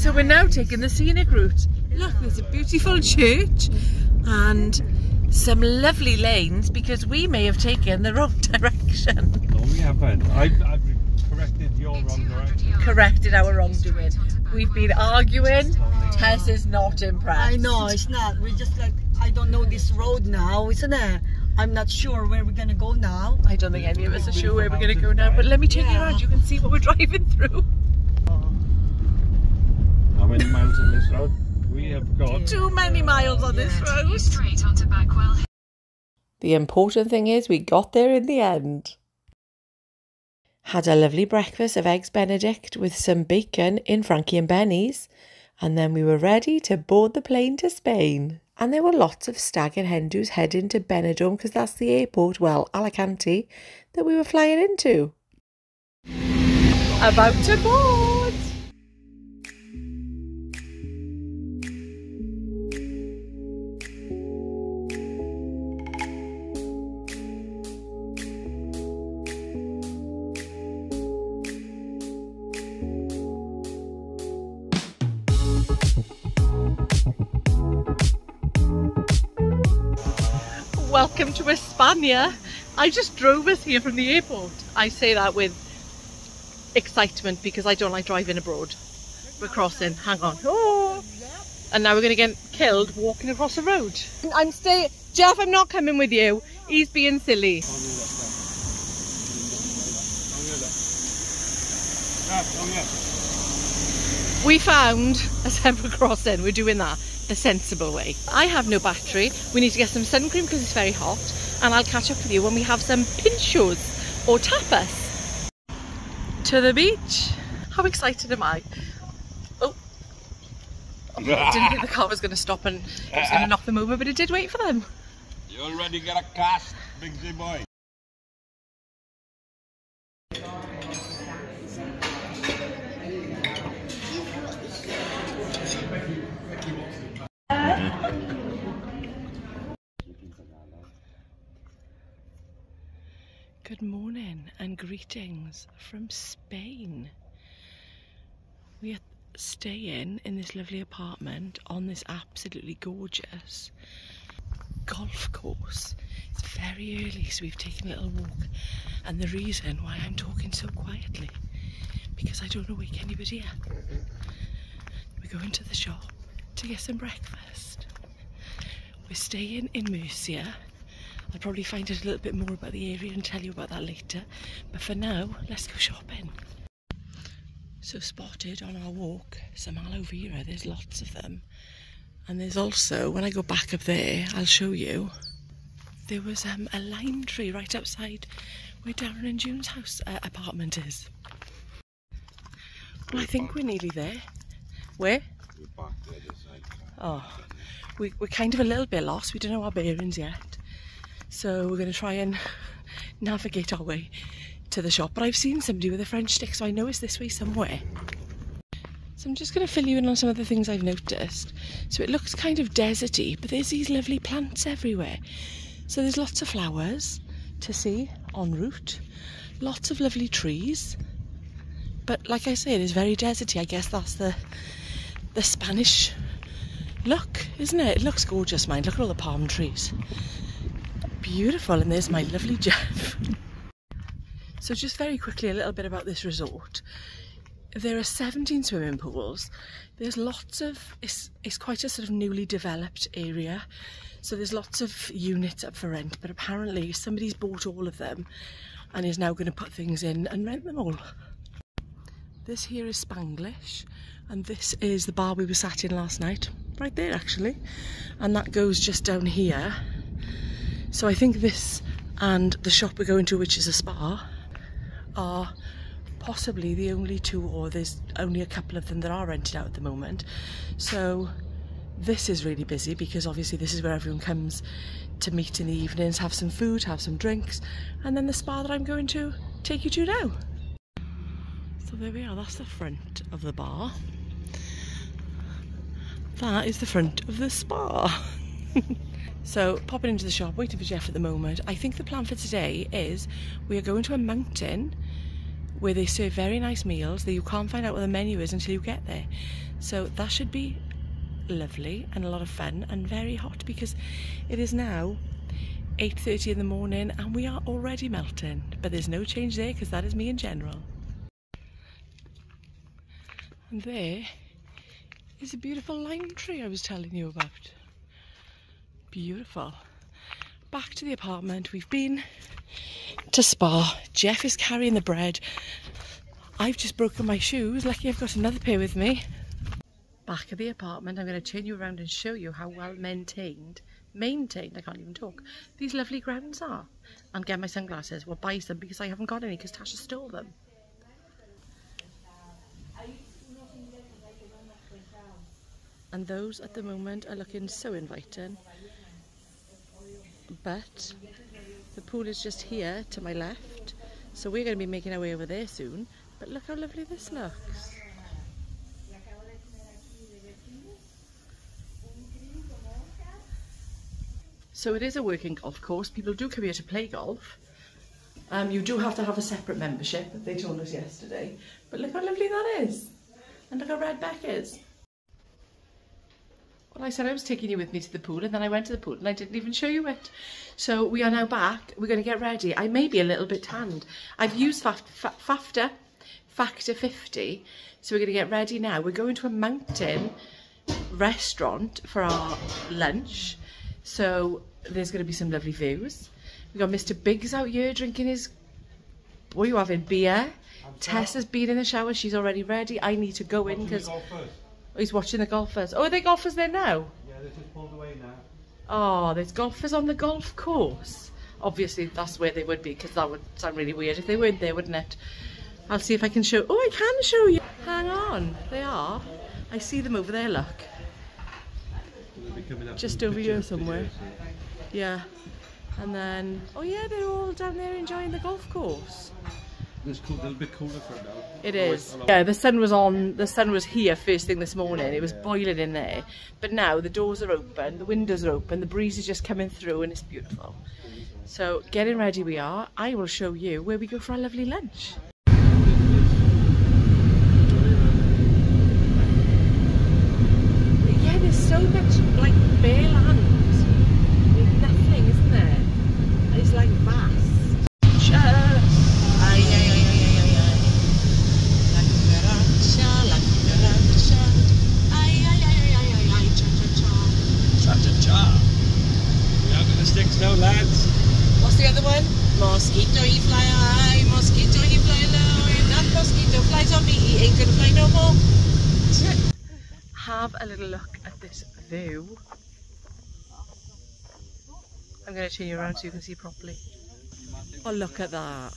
So we're now taking the scenic route. Look, there's a beautiful church and some lovely lanes because we may have taken the wrong direction. No, we haven't. I've, I've corrected your wrong direction. Corrected our wrongdoing. We've been arguing. Tess is not impressed. I know it's not. We're just like I don't know this road now, isn't it? I'm not sure where we're gonna go now. I don't think any of us are sure where we're going to go now, but let me take you Yeah. around. You can see what we're driving through. How many miles on this road? We have got. Too many miles on this road. Straight onto Backwell The important thing is we got there in the end. Had a lovely breakfast of eggs benedict with some bacon in Frankie and Benny's, and then we were ready to board the plane to Spain. And there were lots of stag and hen do's heading to Benidorm because that's the airport, well, Alicante, that we were flying into. About to board! To I just drove us here from the airport. I say that with excitement because I don't like driving abroad. We're crossing. Hang on. Oh. And now we're going to get killed walking across the road. I'm staying. Jeff, I'm not coming with you. He's being silly. We found a zebra crossing. We're doing that the sensible way. I have no battery. We need to get some sun cream because it's very hot. And I'll catch up with you when we have some pinchos or tapas. To the beach. How excited am I? Oh. Oh, I didn't think the car was going to stop and it was going to knock them over, but it did wait for them. You already got a cast, Big Z boy. Good morning and greetings from Spain. We are staying in this lovely apartment on this absolutely gorgeous golf course. It's very early, so we've taken a little walk. And the reason why I'm talking so quietly, because I don't want to wake anybody up. We're going to the shop to get some breakfast. We're staying in Murcia. I'll probably find out a little bit more about the area and tell you about that later. But for now, let's go shopping. So spotted on our walk some aloe vera, there's lots of them. And there's also, when I go back up there, I'll show you, there was um, a lime tree right outside where Darren and June's house uh, apartment is. Well, I think we're nearly there. Where? We're back there this side. Oh, we, we're kind of a little bit lost. We don't know our bearings yet. So we're going to try and navigate our way to the shop. But I've seen somebody with a French stick, so I know it's this way somewhere. So I'm just going to fill you in on some of the things I've noticed. So it looks kind of deserty, but there's these lovely plants everywhere. So there's lots of flowers to see en route, lots of lovely trees. But like I say, it is very deserty. I guess that's the the Spanish look, isn't it? It looks gorgeous, mind. Look at all the palm trees. Beautiful, and there's my lovely Jeff. So, just very quickly, a little bit about this resort. There are 17 swimming pools. There's lots of, it's, it's quite a sort of newly developed area. So, there's lots of units up for rent, but apparently, somebody's bought all of them and is now going to put things in and rent them all. This here is Spanglish, and this is the bar we were sat in last night, right there actually, and that goes just down here. So I think this and the shop we're going to, which is a Spar, are possibly the only two, or there's only a couple of them that are rented out at the moment. So this is really busy because obviously this is where everyone comes to meet in the evenings, have some food, have some drinks, and then the Spar that I'm going to take you to now. So there we are, that's the front of the bar. That is the front of the Spar. so popping into the shop, waiting for Jeff at the moment. I think the plan for today is we are going to a mountain where they serve very nice meals that you can't find out what the menu is until you get there. So that should be lovely and a lot of fun and very hot because it is now 8.30 in the morning and we are already melting. But there's no change there because that is me in general. And there is a beautiful lime tree I was telling you about. Beautiful. Back to the apartment. We've been to Spar. Jeff is carrying the bread. I've just broken my shoes. Lucky I've got another pair with me. Back at the apartment, I'm going to turn you around and show you how well maintained, maintained, I can't even talk, these lovely grounds are. And get my sunglasses. Well, buy some because I haven't got any because Tasha stole them. And those at the moment are looking so inviting. But the pool is just here to my left. So we're going to be making our way over there soon. But look how lovely this looks. So it is a working golf course. People do come here to play golf. Um, you do have to have a separate membership, they told us yesterday. But look how lovely that is. And look how red Beck is. Well, I said I was taking you with me to the pool and then I went to the pool and I didn't even show you it. So we are now back. We're going to get ready. I may be a little bit tanned. I've used FAFTA, Factor 50. So we're going to get ready now. We're going to a mountain restaurant for our lunch. So there's going to be some lovely views. We've got Mr. Biggs out here drinking his, what are you having, beer? Tessa's been in the shower. She's already ready. I need to go in because... He's watching the golfers. Oh, are they golfers there now? Yeah, they just pulled away now. Oh, there's golfers on the golf course. Obviously, that's where they would be because that would sound really weird if they weren't there, wouldn't it? I'll see if I can show... Oh, I can show you. Hang on. They are. I see them over there, look. Just over here somewhere. Yeah. And then... Oh, yeah, they're all down there enjoying the golf course. It's a little bit for it now. It is. Yeah, the sun was on, the sun was here first thing this morning. It was boiling in there. But now the doors are open, the windows are open, the breeze is just coming through and it's beautiful. So getting ready we are. I will show you where we go for our lovely lunch. View. I'm gonna turn you around so you can see properly. Oh, look at that.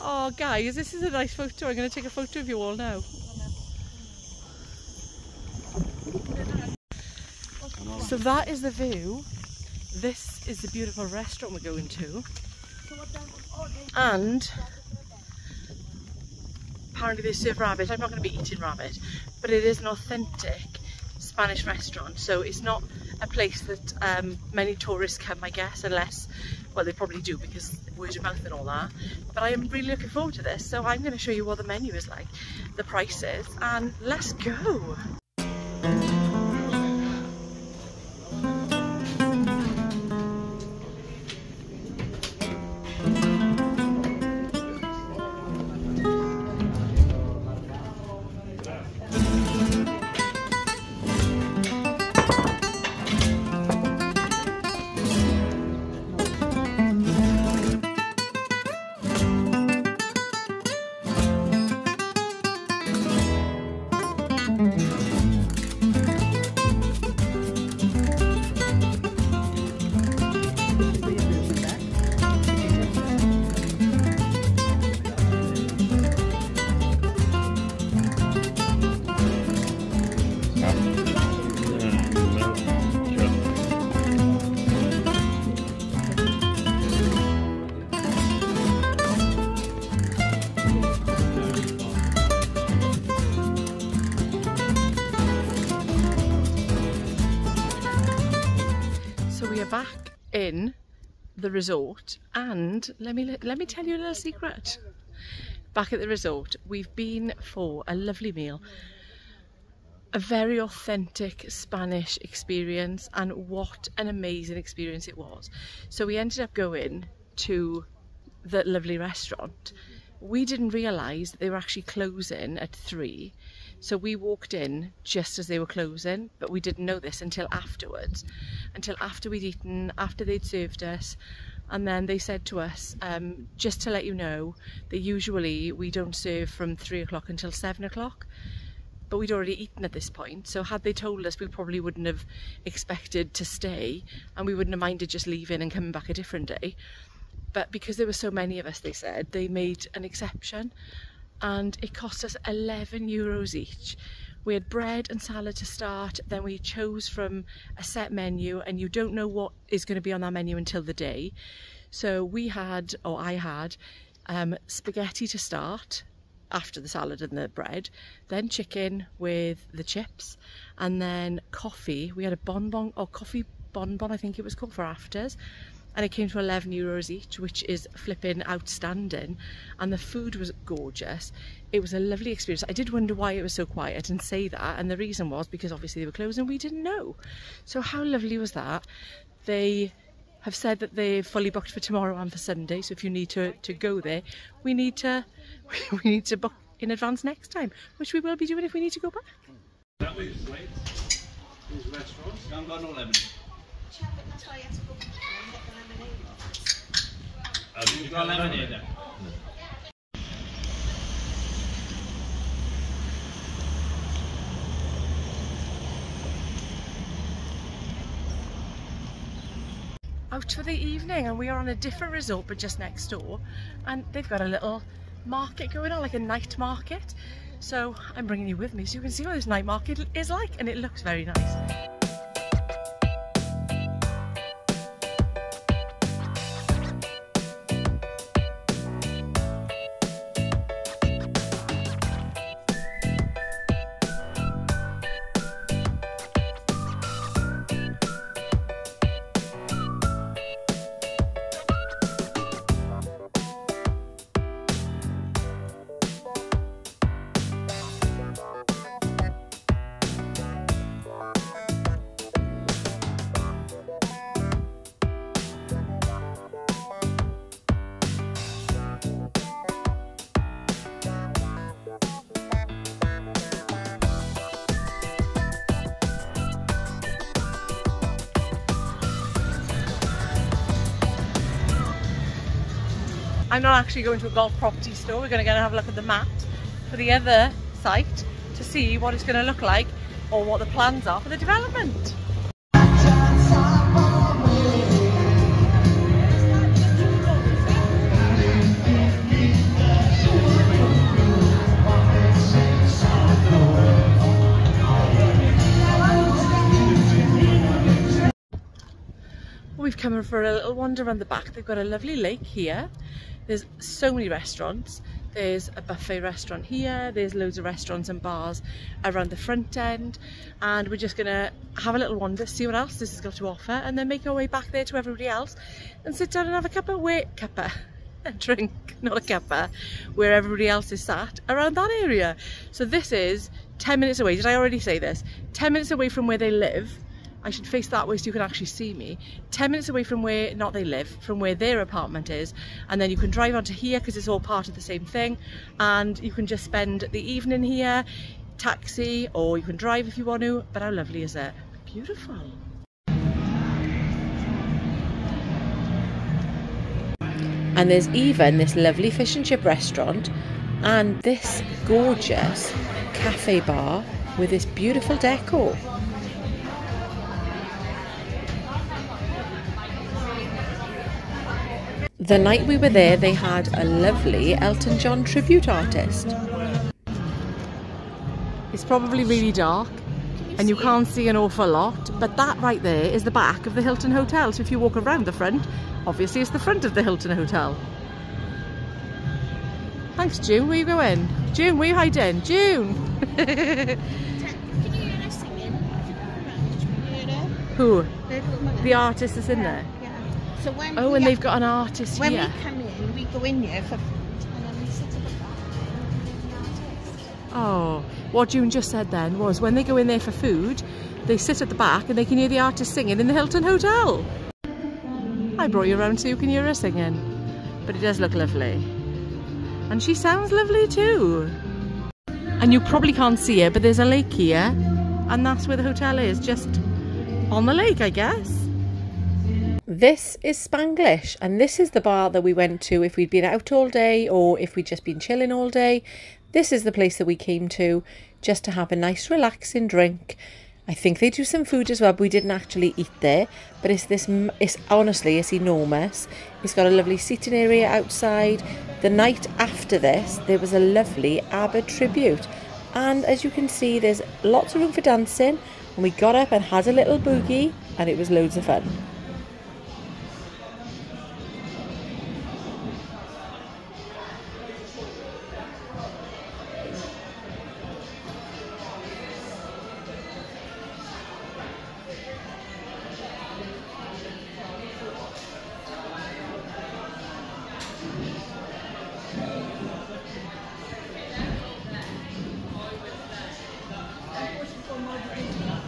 Oh, guys, this is a nice photo. I'm going to take a photo of you all now. So that is the view. This is the beautiful restaurant we're going to. And apparently they serve rabbit. I'm not going to be eating rabbit, but it is an authentic Spanish restaurant. So it's not a place that um, many tourists come, I guess, unless, well, they probably do because word of mouth and all that. But I am really looking forward to this. So I'm going to show you what the menu is like, the prices, and let's go. In the resort and let me let me tell you a little secret. Back at the resort, we've been for a lovely meal. A very authentic Spanish experience and what an amazing experience it was. So we ended up going to the lovely restaurant. We didn't realise that they were actually closing at three so we walked in just as they were closing, but we didn't know this until afterwards, until after we'd eaten, after they'd served us. And then they said to us, um, just to let you know, that usually we don't serve from three o'clock until seven o'clock. But we'd already eaten at this point, so had they told us, we probably wouldn't have expected to stay, and we wouldn't have minded just leaving and coming back a different day. But because there were so many of us, they said, they made an exception and it cost us 11 euros each. We had bread and salad to start, then we chose from a set menu and you don't know what is going to be on that menu until the day. So we had, or I had, um, spaghetti to start after the salad and the bread, then chicken with the chips, and then coffee. We had a bonbon, or coffee bonbon I think it was called for afters and it came to 11 euros each which is flipping outstanding and the food was gorgeous it was a lovely experience I did wonder why it was so quiet and say that and the reason was because obviously they were closed and we didn't know so how lovely was that they have said that they're fully booked for tomorrow and for Sunday so if you need to to go there we need to we need to book in advance next time which we will be doing if we need to go back That was great. These restaurants. I haven't got no lemon. Out for the evening and we are on a different resort but just next door. And they've got a little market going on like a night market. So I'm bringing you with me so you can see what this night market is like and it looks very nice. I'm not actually going to a golf property store. We're going to go and have a look at the map for the other site to see what it's going to look like or what the plans are for the development. We've come in for a little wander around the back. They've got a lovely lake here. There's so many restaurants. There's a buffet restaurant here. There's loads of restaurants and bars around the front end. And we're just gonna have a little wander, see what else this has got to offer, and then make our way back there to everybody else and sit down and have a cuppa, wait, cuppa, a drink, not a cuppa, where everybody else is sat around that area. So this is 10 minutes away. Did I already say this? 10 minutes away from where they live I should face that way so you can actually see me. 10 minutes away from where, not they live, from where their apartment is. And then you can drive onto here because it's all part of the same thing. And you can just spend the evening here, taxi, or you can drive if you want to. But how lovely is it? Beautiful. And there's even this lovely fish and chip restaurant and this gorgeous cafe bar with this beautiful decor. The night we were there, they had a lovely Elton John tribute artist. It's probably really dark and you can't see an awful lot, but that right there is the back of the Hilton Hotel. So if you walk around the front, obviously it's the front of the Hilton Hotel. Thanks, June. Where you going? June, where you hiding? June! Can you hear us singing? Who? The little The artist is in there? So when Oh, and they've got an artist when here. we come in, we go in here for and then we sit at the back and hear the artist. Oh, what June just said then was when they go in there for food, they sit at the back and they can hear the artist singing in the Hilton Hotel. I brought you around so you can hear her singing. But it does look lovely. And she sounds lovely too. And you probably can't see it, but there's a lake here. And that's where the hotel is, just on the lake, I guess. This is Spanglish, and this is the bar that we went to if we'd been out all day or if we'd just been chilling all day. This is the place that we came to just to have a nice, relaxing drink. I think they do some food as well, but we didn't actually eat there. But it's this, it's honestly, it's enormous. It's got a lovely seating area outside. The night after this, there was a lovely ABBA tribute. And as you can see, there's lots of room for dancing. And we got up and had a little boogie, and it was loads of fun.